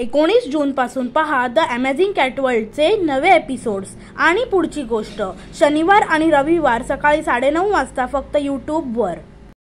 एकोणीस जूनपासून पहा द अमेझिंग कॅटवर्ल्डचे नवे एपिसोड्स आणि पुढची गोष्ट शनिवार आणि रविवार सकाळी साडेनऊ वाजता फक्त यूट्यूबवर